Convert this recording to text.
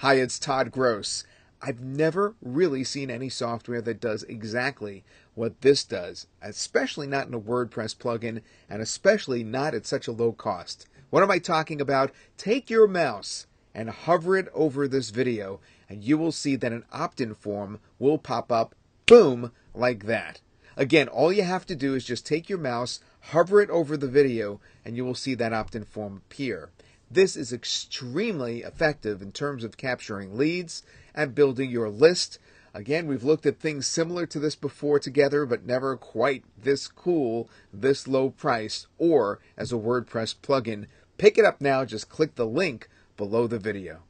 Hi, it's Todd Gross. I've never really seen any software that does exactly what this does, especially not in a WordPress plugin, and especially not at such a low cost. What am I talking about? Take your mouse and hover it over this video, and you will see that an opt in form will pop up, boom, like that. Again, all you have to do is just take your mouse, hover it over the video, and you will see that opt in form appear. This is extremely effective in terms of capturing leads and building your list. Again, we've looked at things similar to this before together, but never quite this cool, this low price, or as a WordPress plugin. Pick it up now, just click the link below the video.